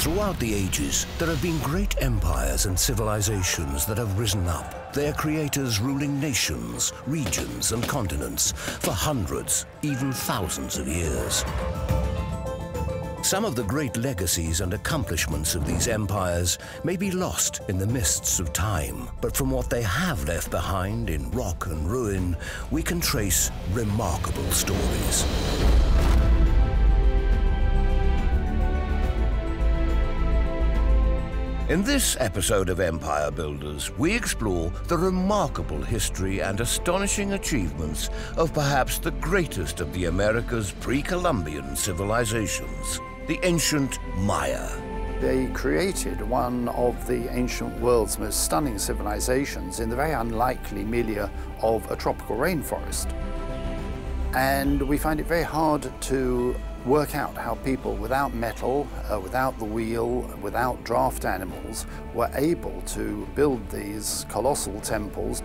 Throughout the ages, there have been great empires and civilizations that have risen up, their creators ruling nations, regions, and continents for hundreds, even thousands of years. Some of the great legacies and accomplishments of these empires may be lost in the mists of time, but from what they have left behind in rock and ruin, we can trace remarkable stories. In this episode of Empire Builders, we explore the remarkable history and astonishing achievements of perhaps the greatest of the America's pre-Columbian civilizations, the ancient Maya. They created one of the ancient world's most stunning civilizations in the very unlikely milieu of a tropical rainforest. And we find it very hard to work out how people without metal, uh, without the wheel, without draft animals, were able to build these colossal temples.